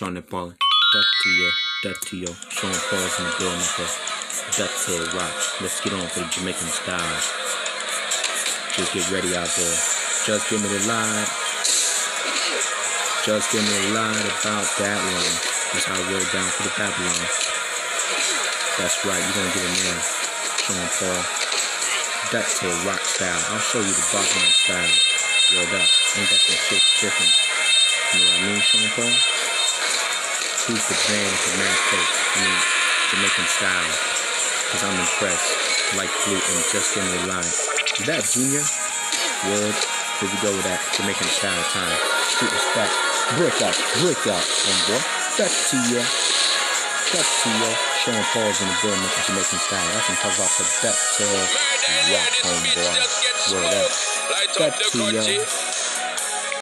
Sean Paul. Duck to you, duck to you. Sean Paul's in the building. Duck to rock. Let's get on for the Jamaican style. Just get ready out there. Just give me the line. Just give me the line about that one. That's how I wrote down for the Babylon. That's right, you're gonna get it now. Sean Paul. Duck to rock style. I'll show you the Babylon style. Word up. Ain't that some shit different? You know what I mean, Sean Paul? Who's the band for man face? I mean, Jamaican style. Cause I'm impressed. Like flute and just me a line. Is that Junior? Word. Here we go with that Jamaican style time. Shoot respect. Break up, break up, homeboy. Back to ya. Back to ya. Sean Paul's in the building with the Jamaican style. I can talk about. the that to rock, homeboy. Word up. Back to ya.